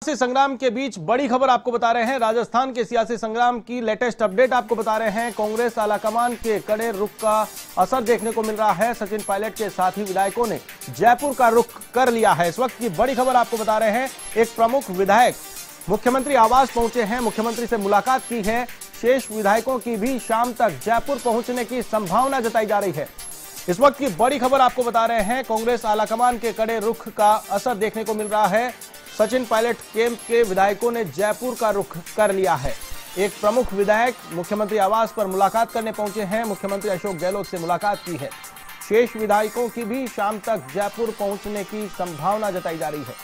सियासी संग्राम के बीच बड़ी खबर आपको बता रहे हैं। राजस्थान के सियासी संग्राम की लेटेस्ट अपडेट आपको बता रहे हैं। कांग्रेस आलाकमान के कड़े रुख का असर देखने को मिल रहा है। सचिन पायलट के साथ ही विधायकों ने जयपुर का रुख कर लिया है। इस वक्त की बड़ी खबर आपको बता रहे हैं। एक प्रमुख विधायक, मुख्यमंत्री आवास पहुँचे हैं। मुख्यमंत्री से मुलाकात की है। शेष विधायकों की भी शाम तक जयपुर पहुँचने की संभावना जताई जा रही है। इस वक्त की बड़ी खबर आपको बता रहे हैं। कांग्रेस आलाकमान के कड़े रुख का असर देखने को मिल रहा है। सचिन पायलट कैंप के विधायकों ने जयपुर का रुख कर लिया है। एक प्रमुख विधायक मुख्यमंत्री आवास पर मुलाकात करने पहुँचे हैं। मुख्यमंत्री अशोक गहलोत से मुलाकात की है। शेष विधायकों की भी शाम तक जयपुर पहुँचने की संभावना जताई जा रही है।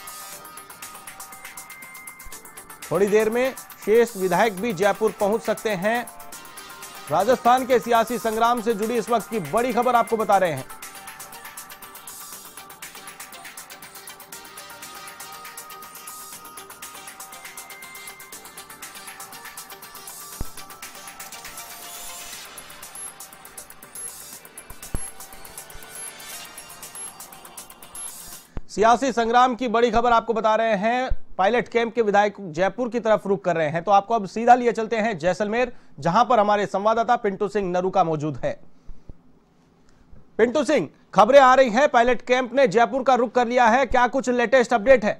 थोड़ी देर में शेष विधायक भी जयपुर पहुँच सकते हैं। राजस्थान के सियासी संग्राम से जुड़ी इस वक्त की बड़ी खबर आपको बता रहे हैं। सियासी संग्राम की बड़ी खबर आपको बता रहे हैं। पायलट कैंप के विधायक जयपुर की तरफ़ रुख कर रहे हैं। तो आपको अब सीधा लिए चलते हैं जैसलमेर, जहाँ पर हमारे संवाददाता पिंटू सिंह नरूका मौजूद है। पिंटू सिंह, खबरें आ रही हैं। पायलट कैंप ने जयपुर का रुख कर लिया है। क्या कुछ लेटेस्ट अपडेट है?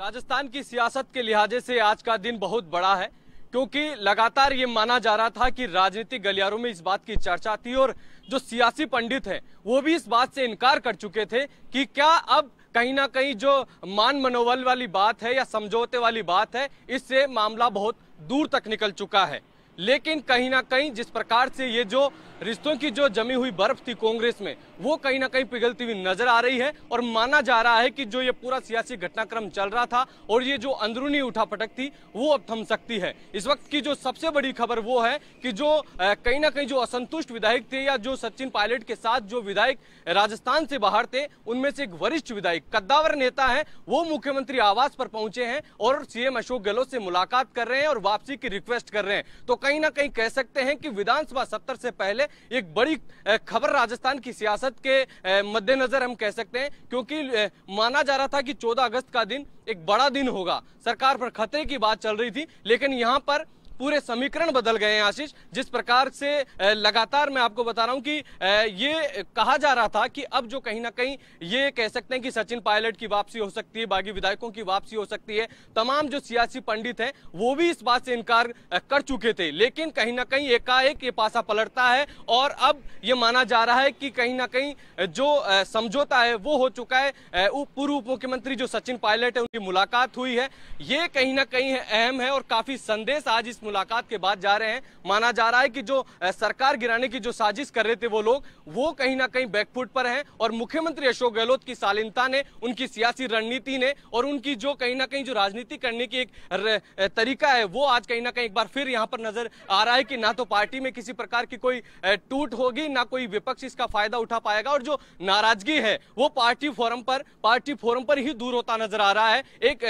राजस्थान की सियासत के लिहाजे से आज का दिन बहुत बड़ा है, क्योंकि लगातार ये माना जा रहा था कि राजनीतिक गलियारों में इस बात की चर्चा थी और जो सियासी पंडित है, वो भी इस बात से इनकार कर चुके थे कि क्या अब कहीं ना कहीं जो मान मनोबल वाली बात है या समझौते वाली बात है, इससे मामला बहुत दूर तक निकल चुका है। लेकिन कहीं ना कहीं जिस प्रकार से ये जो रिश्तों की जो जमी हुई बर्फ़ थी कांग्रेस में, वो कहीं ना कहीं पिघलती हुई नज़र आ रही है और माना जा रहा है कि जो ये पूरा सियासी घटनाक्रम चल रहा था और ये जो अंदरूनी उठापटक थी, वो अब थम सकती है। इस वक्त की जो सबसे बड़ी खबर वो है कि जो कहीं ना कहीं जो असंतुष्ट विधायक थे या जो सचिन पायलट के साथ जो विधायक राजस्थान से बाहर थे, उनमें से एक वरिष्ठ विधायक, कद्दावर नेता है, वो मुख्यमंत्री आवास पर पहुँचे हैं और सीएम अशोक गहलोत से मुलाकात कर रहे हैं और वापसी की रिक्वेस्ट कर रहे हैं। तो कहीं ना कहीं कह सकते हैं कि विधानसभा सत्र से पहले एक बड़ी खबर राजस्थान की सियासत के मद्देनजर हम कह सकते हैं, क्योंकि माना जा रहा था कि 14 अगस्त का दिन एक बड़ा दिन होगा। सरकार पर खतरे की बात चल रही थी, लेकिन यहाँ पर पूरे समीकरण बदल गए हैं, आशीष। जिस प्रकार से लगातार मैं आपको बता रहा हूँ कि ये कहा जा रहा था कि अब जो कहीं ना कहीं ये कह सकते हैं कि सचिन पायलट की वापसी हो सकती है, बागी विधायकों की वापसी हो सकती है, तमाम जो सियासी पंडित हैं, वो भी इस बात से इनकार कर चुके थे। लेकिन कहीं ना कहीं एकाएक ये पासा पलटता है और अब ये माना जा रहा है कि कहीं ना कहीं जो समझौता है, वो हो चुका है। पूर्व उप मुख्यमंत्री जो सचिन पायलट है, उनकी मुलाकात हुई है। ये कहीं ना कहीं अहम है और काफ़ी संदेश आज इस मुलाकात के बाद जा रहे हैं। माना जा रहा है कि जो सरकार गिराने की जो साजिश कर रहे थे वो लोग, वो कहीं ना कहीं बैकफुट पर हैं और मुख्यमंत्री अशोक गहलोत की शालीनता ने, उनकी सियासी रणनीति ने और उनकी जो कहीं ना कहीं जो राजनीति करने की एक तरीका है, वो आज कहीं ना कहीं एक बार फिर यहाँ पर नज़र आ रहा है कि ना तो पार्टी में किसी प्रकार की कोई टूट होगी, ना कोई विपक्ष इसका फ़ायदा उठा पाएगा और जो नाराज़गी है, वो पार्टी फोरम पर, पार्टी फोरम पर ही दूर होता नज़र आ रहा है। एक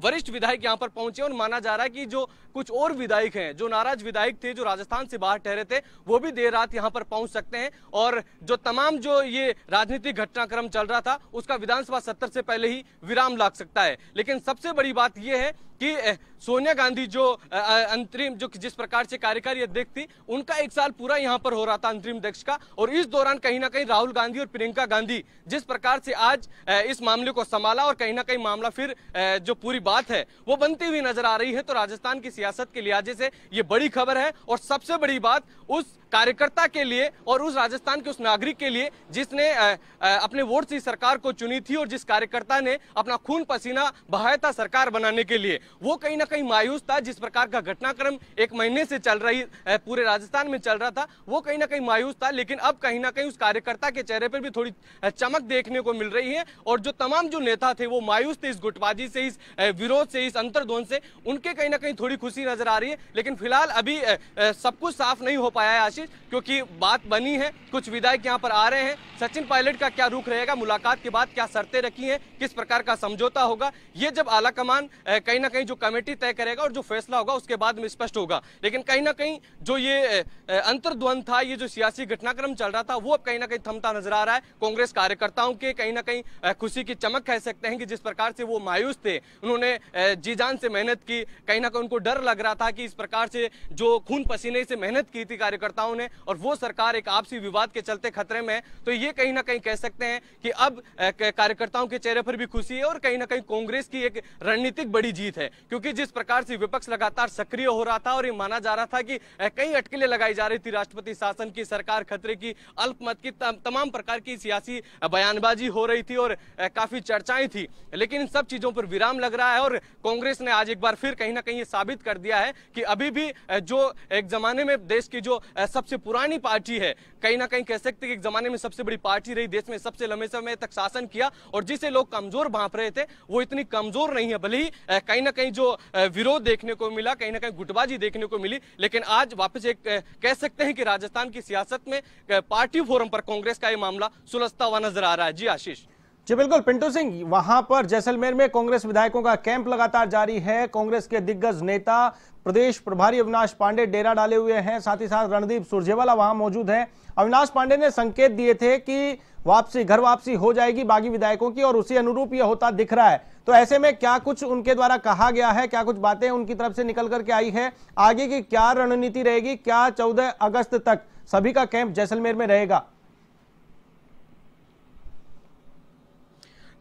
वरिष्ठ विधायक यहाँ पर पहुँचे और माना जा रहा है कि जो कुछ और विधायक हैं, जो नाराज़ विधायक थे, जो राजस्थान से बाहर ठहरे थे, वो भी देर रात यहाँ पर पहुँच सकते हैं। और जो तमाम जो ये राजनीतिक घटनाक्रम चल रहा था, उसका विधानसभा सत्र से पहले ही विराम लाग सकता है। लेकिन सबसे बड़ी बात यह है कि सोनिया गांधी जो अंतरिम, जो जिस प्रकार से कार्यकारी अध्यक्ष थी, उनका एक साल पूरा यहाँ पर हो रहा था अंतरिम अध्यक्ष का। और इस दौरान कहीं ना कहीं राहुल गांधी और प्रियंका गांधी जिस प्रकार से आज इस मामले को संभाला और कहीं ना कहीं मामला फिर जो पूरी बात है, वो बनती हुई नज़र आ रही है। तो राजस्थान की सियासत के लिहाजे से ये बड़ी खबर है। और सबसे बड़ी बात, उस कार्यकर्ता के लिए और उस राजस्थान के उस नागरिक के लिए जिसने अपने वोट से सरकार को चुनी थी और जिस कार्यकर्ता ने अपना खून पसीना बहाया था सरकार बनाने के लिए, वो कहीं ना कहीं मायूस था, जिस प्रकार का घटनाक्रम एक महीने से चल रही पूरे राजस्थान में चल रहा था, वो कहीं ना कहीं मायूस था, लेकिन अब कहीं ना कहीं उस कार्यकर्ता के चेहरे पर भी थोड़ी चमक देखने को मिल रही है और जो तमाम जो नेता थे, वो मायूस थे इस गुटबाजी से, इस विरोध से, इस अंतर्द्वंद से, उनके कहीं ना कहीं थोड़ी खुशी नज़र आ रही है, लेकिन फ़िलहाल अभी सब कुछ साफ़ नहीं हो पाया है, आशीष। आशीष क्योंकि बात बनी है, कुछ विधायक यहाँ पर आ रहे हैं। सचिन पायलट का क्या रुख रहेगा? मुलाकात के बाद क्या शर्तें रखी हैं? किस प्रकार का समझौता होगा? ये जब आला कमान कहीं ना कहीं जो कमेटी तय करेगा और जो फैसला होगा, उसके बाद में स्पष्ट होगा। लेकिन कहीं ना कहीं जो ये अंतर्द्वंद था, ये जो सियासी घटनाक्रम चल रहा था, वो अब कहीं ना कहीं थमता नज़र आ रहा है। कांग्रेस कार्यकर्ताओं के कहीं ना कहीं खुशी की चमक कह सकते हैं कि जिस प्रकार से वो मायूस थे, उन्होंने जी जान से मेहनत की। कहीं ना कहीं उनको डर लग रहा था कि इस प्रकार से जो खून पसीने से मेहनत की थी कार्यकर्ताओं ने और वो सरकार एक आपसी विवाद के चलते खतरे में तो ये कहीं ना कहीं कह सकते हैं कि अब कार्यकर्ताओं के चेहरे पर भी खुशी है और कहीं ना कहीं कांग्रेस की एक रणनीतिक बड़ी जीत है। क्योंकि जिस प्रकार से विपक्ष लगातार सक्रिय हो रहा था और ये माना जा रहा था कि कई अटकलें लगाई जा रही थी राष्ट्रपति शासन की, सरकार खतरे की, अल्पमत की तमाम प्रकार की सियासी बयानबाजी हो रही थी और काफ़ी चर्चाएँ थी। लेकिन इन सब चीज़ों पर विराम लग रहा है और कांग्रेस ने आज एक बार फिर कहीं ना कहीं ये साबित कर दिया है कि अभी भी जो एक जमाने में देश की जो सबसे पुरानी पार्टी है। कहीं ना कहीं कह सकते कि एक जमाने में सबसे बड़ी पार्टी रही, देश में सबसे लंबे समय तक शासन किया और जिसे लोग कमज़ोर भाप रहे थे, वो इतनी कमज़ोर नहीं है, भले ही कहीं ना कहीं जो विरोध देखने को मिला, कहीं ना कहीं गुटबाजी देखने को मिली, लेकिन आज वापस एक कह सकते हैं कि राजस्थान की सियासत में पार्टी फोरम पर कांग्रेस का यह मामला सुलझता हुआ नज़र आ रहा है। जी आशीष। जी बिल्कुल, पिंटू सिंह, वहाँ पर जैसलमेर में कांग्रेस विधायकों का कैंप लगातार जारी है। कांग्रेस के दिग्गज नेता प्रदेश प्रभारी अविनाश पांडे डेरा डाले हुए हैं। साथ ही साथ रणदीप सुरजेवाला वहाँ मौजूद हैं। अविनाश पांडे ने संकेत दिए थे कि वापसी, घर वापसी हो जाएगी बागी विधायकों की और उसी अनुरूप यह होता दिख रहा है। तो ऐसे में क्या कुछ उनके द्वारा कहा गया है? क्या कुछ बातें उनकी तरफ़ से निकल करके आई है? आगे की क्या रणनीति रहेगी? क्या चौदह अगस्त तक सभी का कैंप जैसलमेर में रहेगा?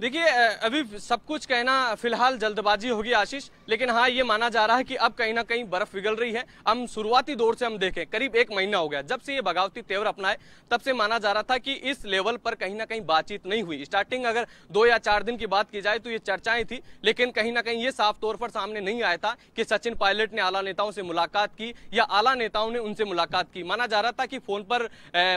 देखिए अभी सब कुछ कहना फ़िलहाल जल्दबाजी होगी आशीष। लेकिन हाँ ये माना जा रहा है कि अब कहीं ना कहीं बर्फ़ पिघल रही है। हम शुरुआती दौर से हम देखें, करीब एक महीना हो गया। जब से ये बगावती तेवर अपनाए, तब से माना जा रहा था कि इस लेवल पर कहीं ना कहीं बातचीत नहीं हुई। स्टार्टिंग अगर दो या चार दिन की बात की जाए तो ये चर्चाएँ थी, लेकिन कहीं ना कहीं ये साफ़ तौर पर सामने नहीं आया था कि सचिन पायलट ने आला नेताओं से मुलाकात की या आला नेताओं ने उनसे मुलाकात की। माना जा रहा था कि फ़ोन पर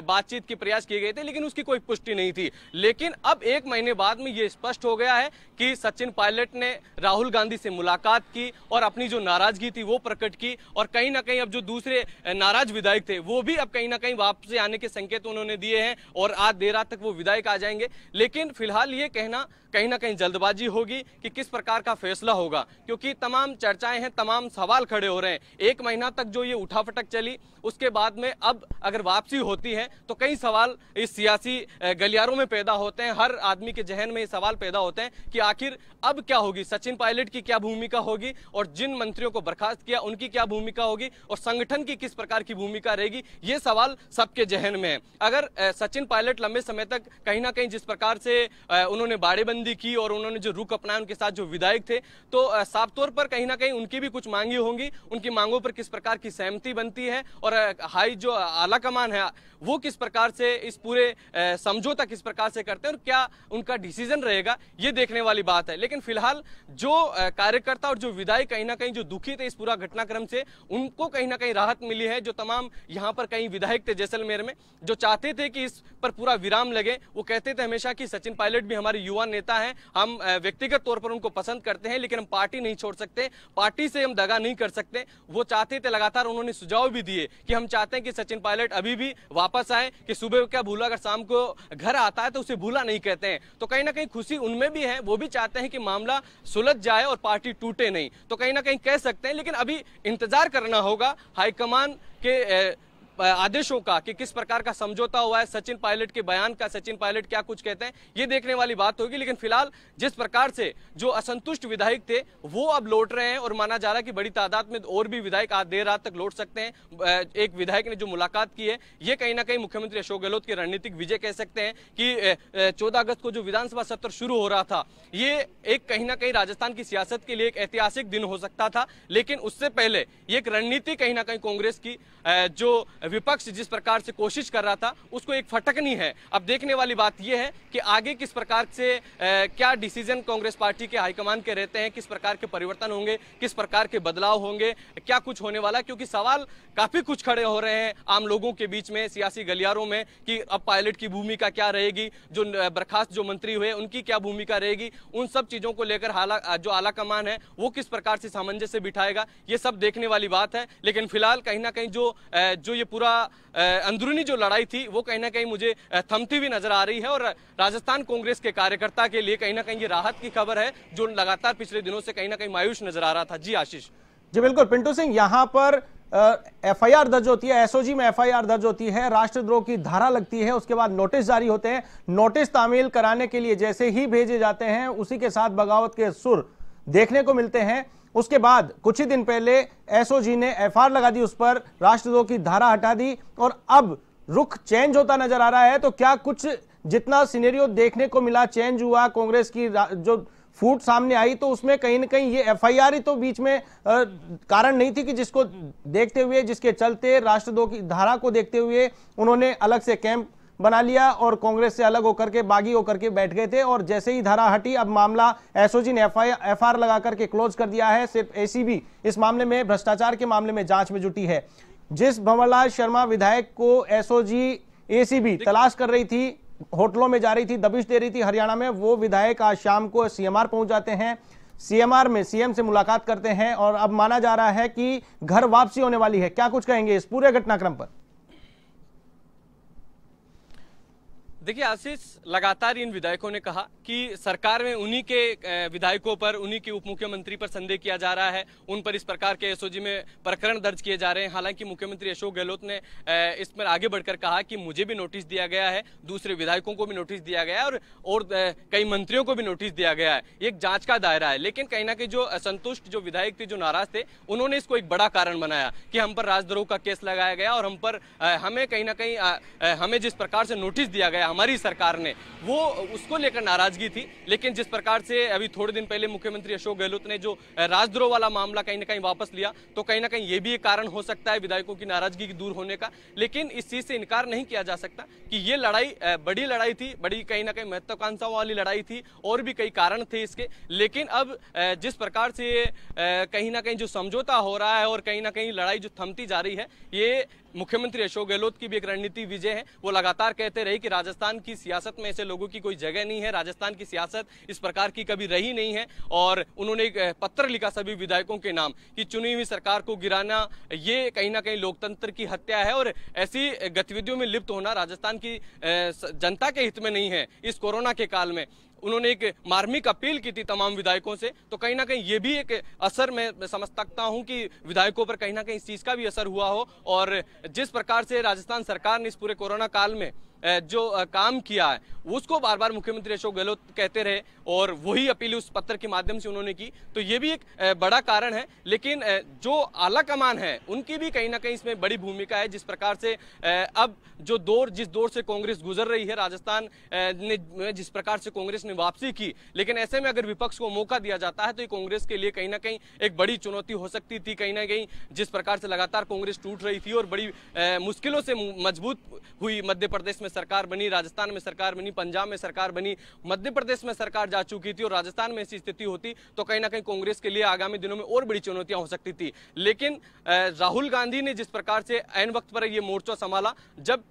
बातचीत के प्रयास किए गए थे, लेकिन उसकी कोई पुष्टि नहीं थी। लेकिन अब एक महीने बाद में ये स्पष्ट हो गया है कि सचिन पायलट ने राहुल गांधी से मुलाकात की और अपनी जो नाराज़गी थी वो प्रकट की और कहीं ना कहीं अब जो दूसरे नाराज़ विधायक थे वो भी अब कहीं ना कहीं वापस आने के संकेत उन्होंने दिए हैं और आज देर रात तक वो विधायक आ जाएँगे। लेकिन फ़िलहाल ये कहना कहीं ना कहीं जल्दबाजी होगी कि किस प्रकार का फैसला होगा, क्योंकि तमाम चर्चाएँ हैं, तमाम सवाल खड़े हो रहे हैं। एक महीना तक जो ये उठाफटक चली, उसके बाद में अब अगर वापसी होती है तो कई सवाल इस सियासी गलियारों में पैदा होते हैं। हर आदमी के जहन में ये सवाल पैदा होते हैं कि आखिर अब क्या होगी? सचिन पायलट की क्या भूमिका होगी? और जिन मंत्रियों को बर्खास्त किया, उनकी क्या भूमिका होगी? और संगठन की किस प्रकार की भूमिका रहेगी? ये सवाल सबके जहन में है। अगर सचिन पायलट लंबे समय तक कहीं ना कहीं जिस प्रकार से उन्होंने बाड़ेबंदी की और उन्होंने जो रुख अपनाया उनके साथ जो विधायक थे तो साफ़ तौर पर कहीं ना कहीं उनकी भी कुछ मांगी होंगी। उनकी मांगों पर किस प्रकार की सहमति बनती है और हाई जो आला कमान है, वो किस प्रकार से इस पूरे समझौता किस प्रकार से करते हैं और क्या उनका डिसीज़न रहेगा, ये देखने वाली बात है। लेकिन फ़िलहाल जो कार्यकर्ता और जो विधायक कहीं ना कहीं जो दुखी थे इस पूरा घटनाक्रम से, उनको कहीं ना कहीं राहत मिली है। जो तमाम यहाँ पर कई विधायक थे जैसलमेर में, जो चाहते थे कि इस पर पूरा विराम लगे, वो कहते थे हमेशा कि सचिन पायलट भी हमारे युवा नेता है। हम व्यक्तिगत तौर पर उनको पसंद करते हैं, लेकिन हम पार्टी नहीं छोड़ सकते। पार्टी से हम दगा नहीं कर सकते। वो चाहते थे लगातार उन्होंने सुझाव भी दिए कि हम चाहते हैं कि सचिन पायलट अभी भी वापस आए, कि सुबह क्या भूला, अगर शाम को घर आता है तो उसे भूला नहीं कहते हैं। तो कहीं ना कहीं खुशी उनमें भी है। वो भी चाहते हैं कि मामला सुलझ जाए और पार्टी टूटे नहीं। तो कहीं ना कहीं कह सकते हैं, लेकिन अभी इंतज़ार करना होगा। हाईकमान के आदेशों का कि किस प्रकार का समझौता हुआ है, सचिन पायलट के बयान का, सचिन पायलट क्या कुछ कहते हैं, ये देखने वाली बात होगी। लेकिन फ़िलहाल जिस प्रकार से जो असंतुष्ट विधायक थे, वो अब लौट रहे हैं और माना जा रहा है कि बड़ी तादाद में और भी विधायक आज देर रात तक लौट सकते हैं। एक विधायक ने जो मुलाकात की है, ये कहीं ना कहीं मुख्यमंत्री अशोक गहलोत की रणनीतिक विजय कह सकते हैं कि चौदह अगस्त को जो विधानसभा सत्र शुरू हो रहा था, ये एक कहीं ना कहीं राजस्थान की सियासत के लिए एक ऐतिहासिक दिन हो सकता था। लेकिन उससे पहले ये एक रणनीति कहीं ना कहीं कांग्रेस की जो विपक्ष जिस प्रकार से कोशिश कर रहा था उसको एक फटकनी है। अब देखने वाली बात यह है कि आगे किस प्रकार से आ, क्या डिसीज़न कांग्रेस पार्टी के हाईकमान के रहते हैं किस प्रकार के परिवर्तन होंगे किस प्रकार के बदलाव होंगे क्या कुछ होने वाला क्योंकि सवाल काफ़ी कुछ खड़े हो रहे हैं आम लोगों के बीच में सियासी गलियारों में कि अब पायलट की भूमिका क्या रहेगी जो बर्खास्त जो मंत्री हुए उनकी क्या भूमिका रहेगी उन सब चीज़ों को लेकर जो आला कमान है वो किस प्रकार से सामंजस्य बिठाएगा ये सब देखने वाली बात है। लेकिन फ़िलहाल कहीं ना कहीं जो जो ये पूरा अंदरूनी जो लड़ाई थी, वो कहीं ना कहीं मुझे थमती हुई नज़र आ रही है और राजस्थान कांग्रेस के कार्यकर्ता के लिए कहीं ना कहीं ये राहत की खबर है, जो लगातार पिछले दिनों से कहीं ना कहीं मायूस नज़र आ रहा था। जी आशीष। जी, बिल्कुल। पिंटू सिंह, यहाँ पर एफआईआर दर्ज होती है, एसओजी में एफआईआर दर्ज होती है, राष्ट्रद्रोह की धारा लगती है, उसके बाद नोटिस जारी होते हैं। नोटिस तामील कराने के लिए जैसे ही भेजे जाते हैं, उसी के साथ बगावत के सुर देखने को मिलते हैं। उसके बाद कुछ ही दिन पहले एसओजी ने एफआईआर लगा दी उस पर राष्ट्रद्रोह की धारा हटा दी और अब रुख चेंज होता नज़र आ रहा है। तो क्या कुछ जितना सीनेरियो देखने को मिला चेंज हुआ कांग्रेस की जो फूट सामने आई तो उसमें कहीं ना कहीं ये एफआईआर ही तो बीच में आ, कारण नहीं थी कि जिसको देखते हुए जिसके चलते राष्ट्रद्रोह की धारा को देखते हुए उन्होंने अलग से कैंप बना लिया और कांग्रेस से अलग होकर के बागी होकर के बैठ गए थे और जैसे ही धारा हटी अब मामला एसओजी ने एफ़ आई लगा करके क्लोज कर दिया है। सिर्फ़ एसीबी इस मामले में भ्रष्टाचार के मामले में जाँच में जुटी है। जिस भंवरलाल शर्मा विधायक को एसओजी एसीबी तलाश कर रही थी होटलों में जा रही थी दबिश दे रही थी हरियाणा में वो विधायक आज शाम को सीएमआर पहुँच जाते हैं। सीएमआर में सीएम से मुलाकात करते हैं और अब माना जा रहा है कि घर वापसी होने वाली है। क्या कुछ कहेंगे इस पूरे घटनाक्रम पर? देखिए आशीष, लगातार इन विधायकों ने कहा कि सरकार में उन्हीं के विधायकों पर, उन्हीं के उप मुख्यमंत्री पर संदेह किया जा रहा है। उन पर इस प्रकार के एसओजी में प्रकरण दर्ज किए जा रहे हैं। हालाँकि मुख्यमंत्री अशोक गहलोत ने इस पर आगे बढ़कर कहा कि मुझे भी नोटिस दिया गया है, दूसरे विधायकों को भी नोटिस दिया गया है और और कई मंत्रियों को भी नोटिस दिया गया है। एक जाँच का दायरा है। लेकिन कहीं ना कहीं जो असंतुष्ट जो विधायक थे, जो नाराज़ थे, उन्होंने इसको एक बड़ा कारण बनाया कि हम पर राजद्रोह का केस लगाया गया और हम पर हमें कहीं ना कहीं हमें जिस प्रकार से नोटिस दिया गया हमारी सरकार ने, वो उसको लेकर नाराज़गी थी। लेकिन जिस प्रकार से अभी थोड़े दिन पहले मुख्यमंत्री अशोक गहलोत ने जो राजद्रोह वाला मामला कहीं ना कहीं वापस लिया तो कहीं ना कहीं ये भी एक कारण हो सकता है विधायकों की नाराज़गी दूर होने का। लेकिन इस चीज़ से इनकार नहीं किया जा सकता कि ये लड़ाई बड़ी लड़ाई थी, बड़ी कहीं ना कहीं महत्वाकांक्षाओं वाली लड़ाई थी, और भी कई कारण थे इसके। लेकिन अब जिस प्रकार से कहीं ना कहीं जो समझौता हो रहा है और कहीं ना कहीं लड़ाई जो थमती जा रही है, ये मुख्यमंत्री अशोक गहलोत की भी एक रणनीति विजय है। वो लगातार कहते रहे कि राजस्थान की सियासत में ऐसे लोगों की कोई जगह नहीं है। राजस्थान की सियासत इस प्रकार की कभी रही नहीं है और उन्होंने एक पत्र लिखा सभी विधायकों के नाम कि चुनी हुई सरकार को गिराना ये कहीं ना कहीं लोकतंत्र की हत्या है और ऐसी गतिविधियों में लिप्त होना राजस्थान की जनता के हित में नहीं है इस कोरोना के काल में। उन्होंने एक मार्मिक अपील की थी तमाम विधायकों से। तो कहीं ना कहीं ये भी एक असर मैं समझ सकता हूँ कि विधायकों पर कहीं ना कहीं इस चीज़ का भी असर हुआ हो। और जिस प्रकार से राजस्थान सरकार ने इस पूरे कोरोना काल में जो काम किया है, उसको बार बार मुख्यमंत्री अशोक गहलोत कहते रहे और वही अपील उस पत्र के माध्यम से उन्होंने की। तो ये भी एक बड़ा कारण है, लेकिन जो आला कमान है, उनकी भी कहीं ना कहीं इसमें बड़ी भूमिका है, जिस प्रकार से अब जो दौर, जिस दौर से कांग्रेस गुजर रही है, राजस्थान ने जिस प्रकार से कांग्रेस ने वापसी की, लेकिन ऐसे में अगर विपक्ष को मौका दिया जाता है तो ये कांग्रेस के लिए कहीं ना कहीं एक बड़ी चुनौती हो सकती थी, कहीं ना कहीं जिस प्रकार से लगातार कांग्रेस टूट रही थी और बड़ी मुश्किलों से मज़बूत हुई मध्य प्रदेश में। सरकार बनी, राजस्थान में सरकार बनी, पंजाब में सरकार बनी, मध्य प्रदेश में सरकार जा चुकी थी और राजस्थान में ऐसी स्थिति होती तो कहीं ना कहीं कांग्रेस के लिए आगामी दिनों में और बड़ी चुनौतियाँ हो सकती थी। लेकिन राहुल गांधी ने जिस प्रकार से एन वक्त पर यह मोर्चा संभाला, जब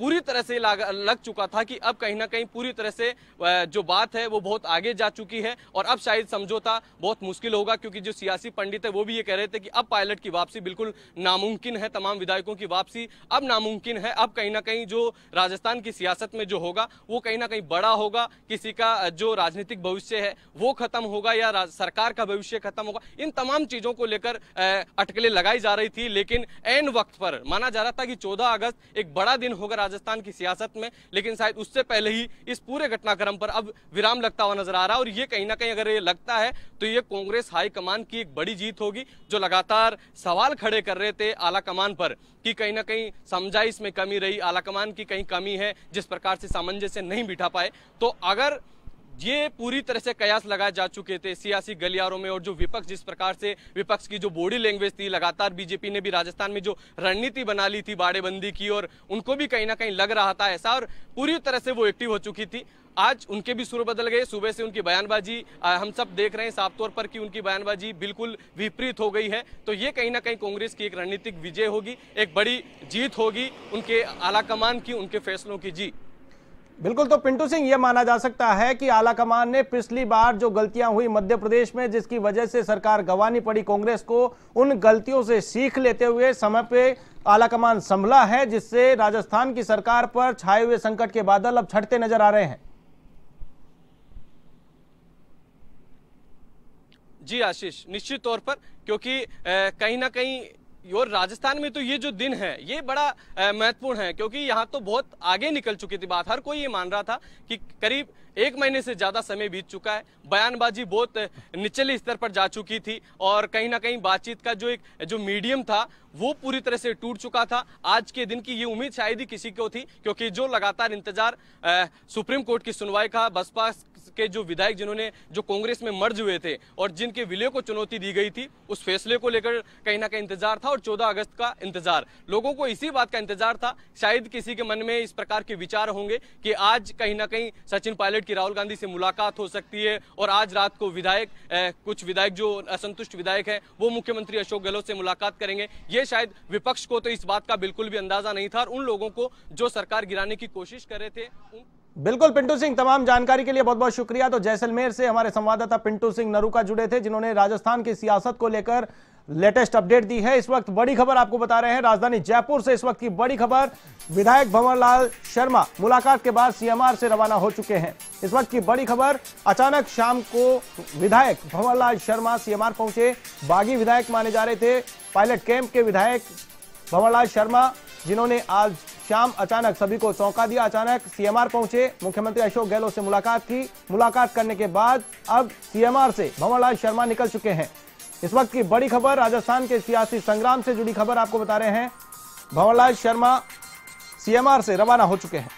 पूरी तरह से लग चुका था कि अब कहीं ना कहीं पूरी तरह से जो बात है वो बहुत आगे जा चुकी है और अब शायद समझौता बहुत मुश्किल होगा क्योंकि जो सियासी पंडित है वो भी ये कह रहे थे कि अब पायलट की वापसी बिल्कुल नामुमकिन है, तमाम विधायकों की वापसी अब नामुमकिन है। अब कहीं ना कहीं जो राजस्थान की सियासत में जो होगा, वो कहीं ना कहीं बड़ा होगा, किसी का जो राजनीतिक भविष्य है वो खत्म होगा या सरकार का भविष्य खत्म होगा। इन तमाम चीज़ों को लेकर अटकलें लगाई जा रही थी, लेकिन एन वक्त पर माना जा रहा था कि चौदह अगस्त एक बड़ा दिन होगा राजस्थान की सियासत में, लेकिन शायद उससे पहले ही इस पूरे घटनाक्रम पर अब विराम लगता हुआ नज़र आ रहा है। और ये कहीं ना कहीं अगर ये लगता है तो ये कांग्रेस हाईकमान की एक बड़ी जीत होगी, जो लगातार सवाल खड़े कर रहे थे आलाकमान पर, कि कहीं ना कहीं समझाइश में कमी रही आलाकमान की कहीं कमी है, जिस प्रकार से सामंजस्य नहीं बिठा पाए। तो अगर ये पूरी तरह से कयास लगाए जा चुके थे सियासी गलियारों में और जो विपक्ष, जिस प्रकार से विपक्ष की जो बॉडी लैंग्वेज थी, लगातार बीजेपी ने भी राजस्थान में जो रणनीति बना ली थी बाड़ेबंदी की और उनको भी कहीं ना कहीं लग रहा था ऐसा और पूरी तरह से वो एक्टिव हो चुकी थी। आज उनके भी सुर बदल गए, सुबह से उनकी बयानबाजी हम सब देख रहे हैं साफ़ तौर पर कि उनकी बयानबाजी बिल्कुल विपरीत हो गई है। तो ये कहीं ना कहीं कांग्रेस की एक रणनीतिक विजय होगी, एक बड़ी जीत होगी उनके आलाकमान की, उनके फैसलों की। जी। बिल्कुल तो पिंटू सिंह, ये माना जा सकता है कि आला कमान ने पिछली बार जो गलतियाँ हुई मध्य प्रदेश में, जिसकी वजह से सरकार गंवानी पड़ी कांग्रेस को, उन गलतियों से सीख लेते हुए समय पे आला कमान संभला है, जिससे राजस्थान की सरकार पर छाए हुए संकट के बादल अब छटते नज़र आ रहे हैं। जी आशीष, निश्चित तौर पर, क्योंकि कहीं ना कहीं और राजस्थान में तो ये जो दिन है, ये बड़ा महत्वपूर्ण है, क्योंकि यहाँ तो बहुत आगे निकल चुकी थी बात। हर कोई ये मान रहा था कि करीब एक महीने से ज़्यादा समय बीत चुका है। बयानबाजी बहुत निचले स्तर पर जा चुकी थी और कहीं ना कहीं बातचीत का जो एक, जो मीडियम था, वो पूरी तरह से टूट चुका था। आज के दिन की ये उम्मीद शायद ही किसी को थी, क्योंकि जो लगातार इंतज़ार सुप्रीम कोर्ट की सुनवाई का, बसपा के जो विधायक जिन्होंने, जो कांग्रेस में मर्ज हुए थे और जिनके विलय को चुनौती दी गई थी, उस फैसले को लेकर कहीं ना कहीं इंतज़ार था और 14 अगस्त का इंतज़ार। लोगों को इसी बात का इंतज़ार था, शायद किसी के मन में इस प्रकार के विचार होंगे कि आज कहीं ना कहीं सचिन पायलट की राहुल गांधी से मुलाकात हो सकती है और आज रात को विधायक कुछ विधायक जो असंतुष्ट विधायक है, वो मुख्यमंत्री अशोक गहलोत से मुलाकात करेंगे। ये शायद विपक्ष को तो इस बात का बिल्कुल भी अंदाज़ा नहीं था और उन लोगों को जो सरकार गिराने की कोशिश कर रहे थे बिल्कुल, पिंटू सिंह, तमाम जानकारी के लिए बहुत बहुत शुक्रिया। तो जैसलमेर से हमारे संवाददाता पिंटू सिंह नरूका जुड़े थे, जिन्होंने राजस्थान की सियासत को लेकर लेटेस्ट अपडेट दी है। इस वक्त बड़ी खबर आपको बता रहे हैं, राजधानी जयपुर से इस वक्त की बड़ी खबर। विधायक भंवरलाल शर्मा मुलाकात के बाद सीएमआर से रवाना हो चुके हैं। इस वक्त की बड़ी खबर, अचानक शाम को विधायक भंवरलाल शर्मा सीएमआर पहुँचे। बागी विधायक माने जा रहे थे, पायलट कैंप के विधायक भंवरलाल शर्मा, जिन्होंने आज शाम अचानक सभी को सौंका दिया। अचानक सीएमआर पहुँचे। मुख्यमंत्री अशोक गहलोत से मुलाकात की। मुलाकात करने के बाद अब सीएमआर से भंवरलाल शर्मा निकल चुके हैं। इस वक्त की बड़ी खबर राजस्थान के सियासी संग्राम से जुड़ी खबर आपको बता रहे हैं। भंवरलाल शर्मा सीएमआर से रवाना हो चुके हैं।